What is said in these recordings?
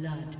Blood.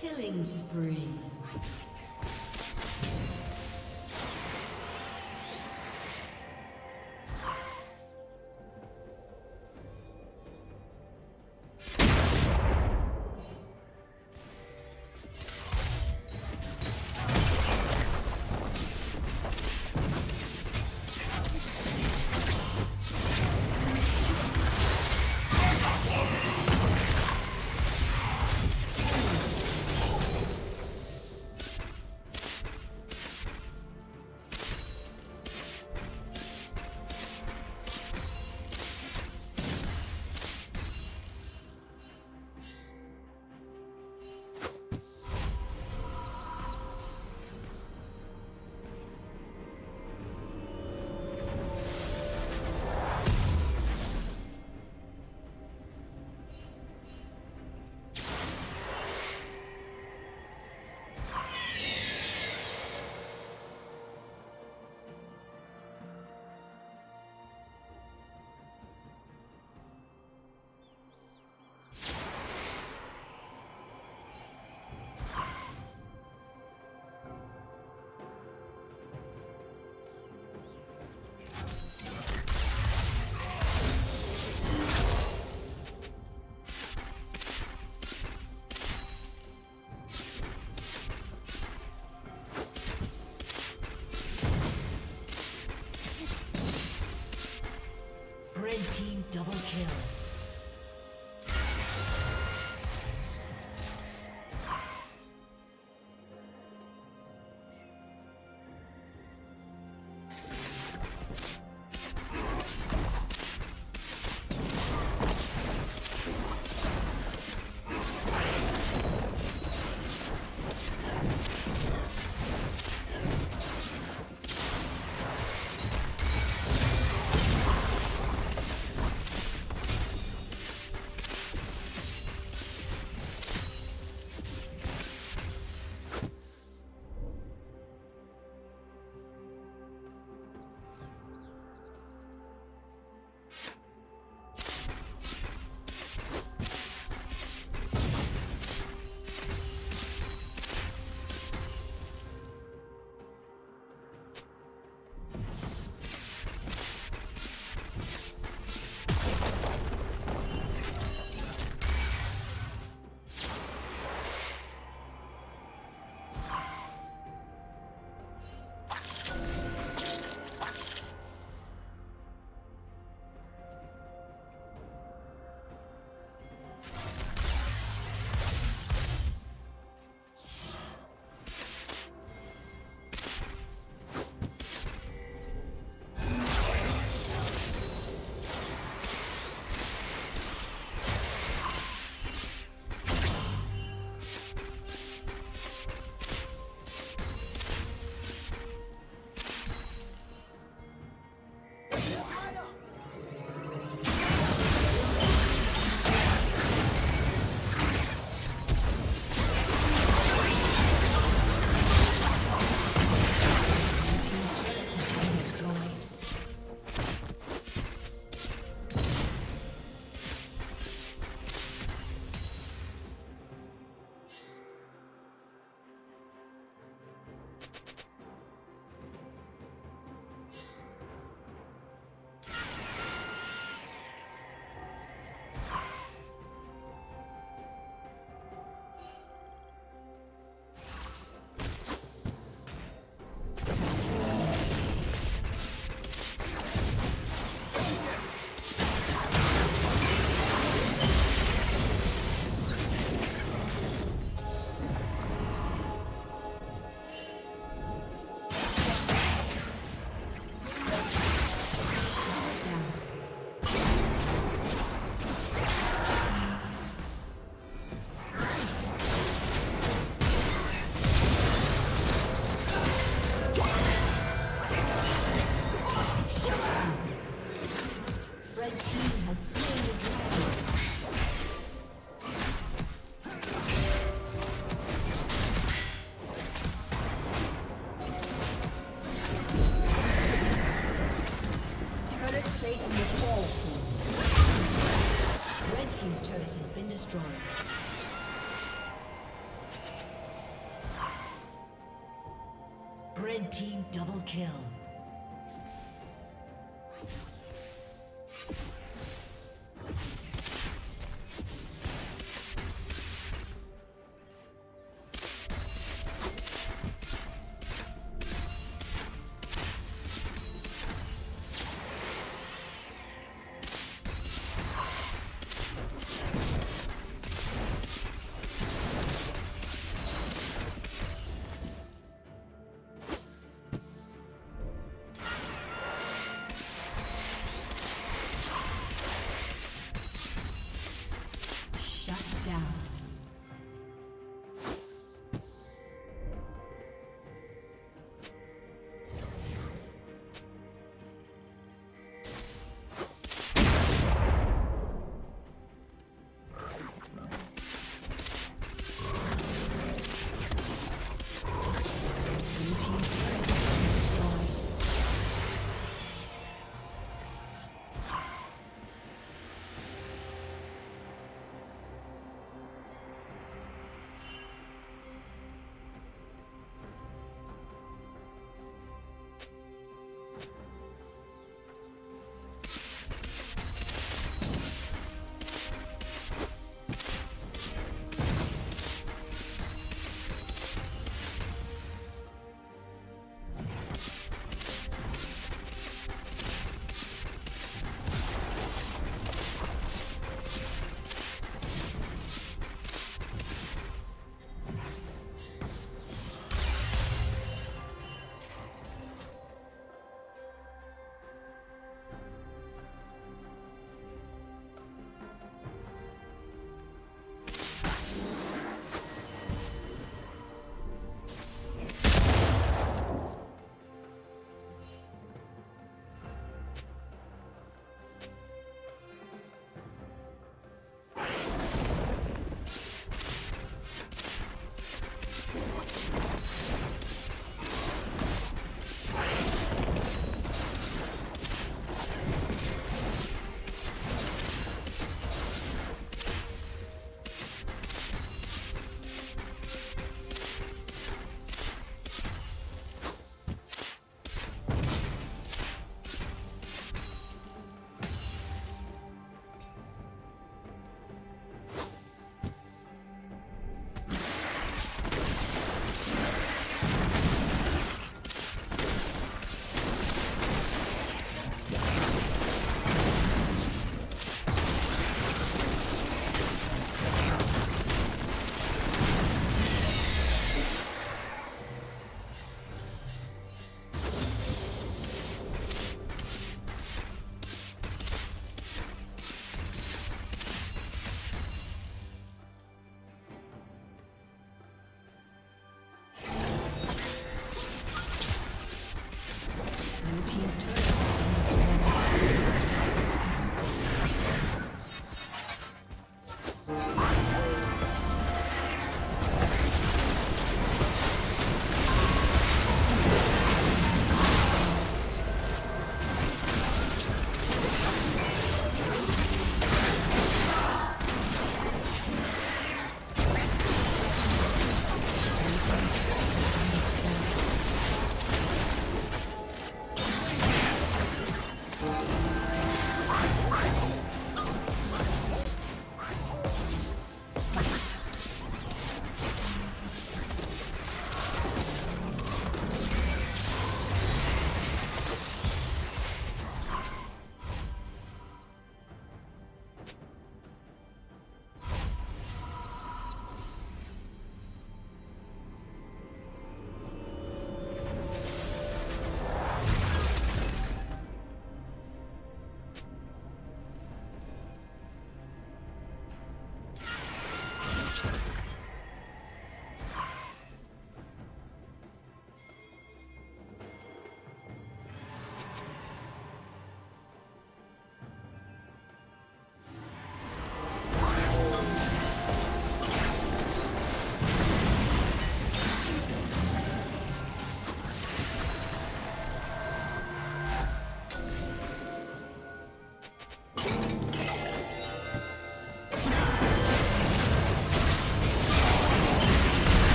Killing spree. Double kill. Kill.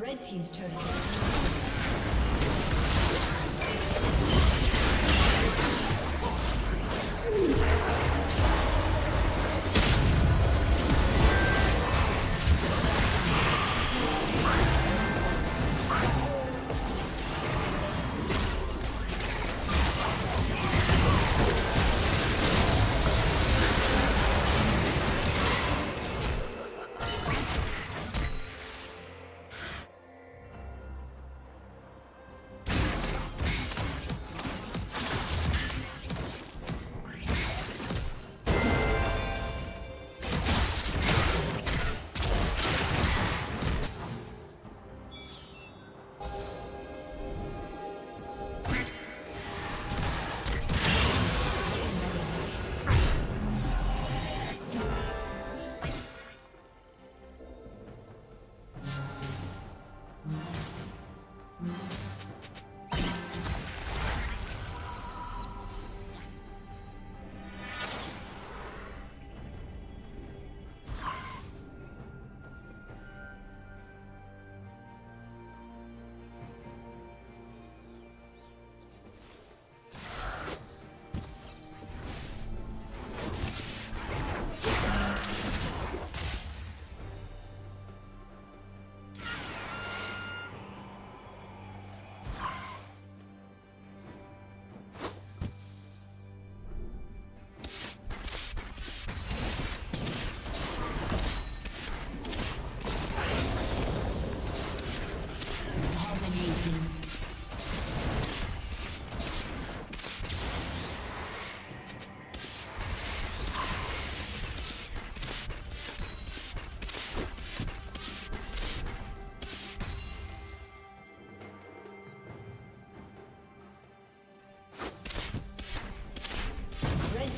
Red Team's turret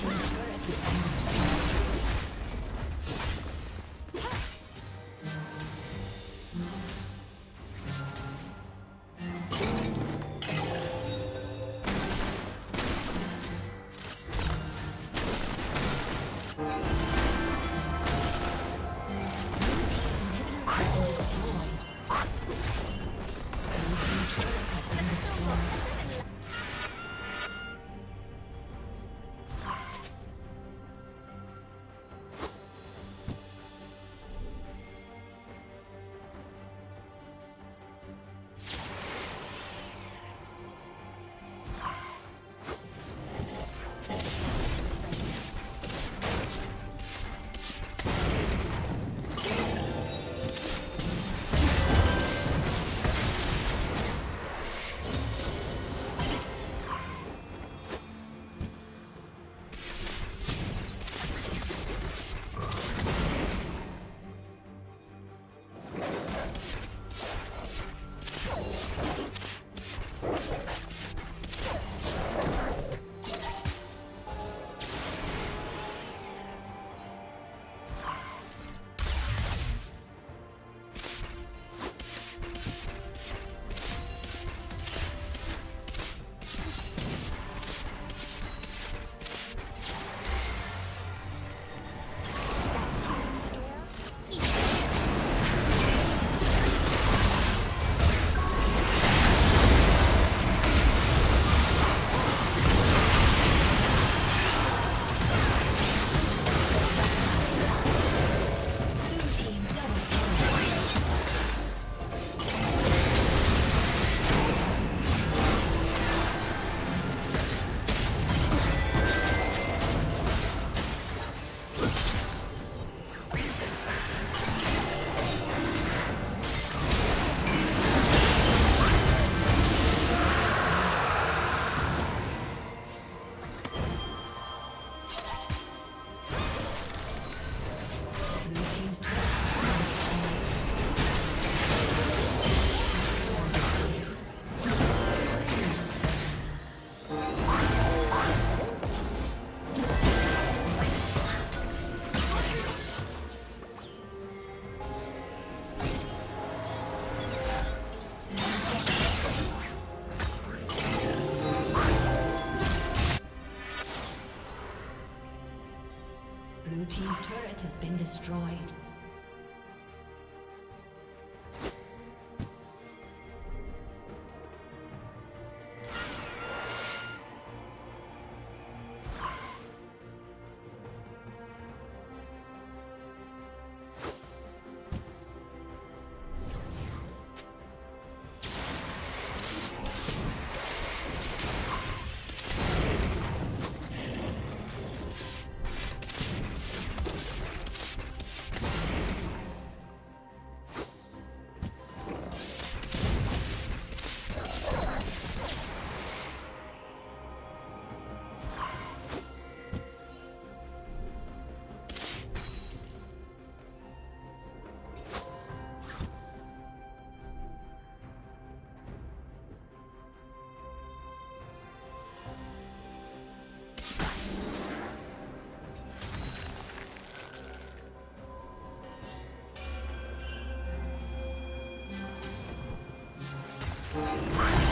Turret has has been destroyed.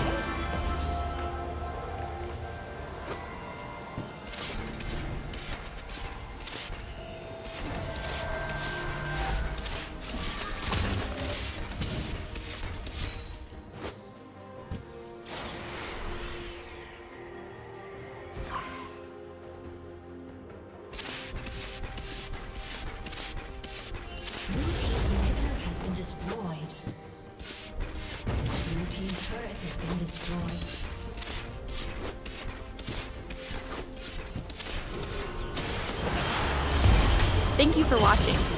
For watching.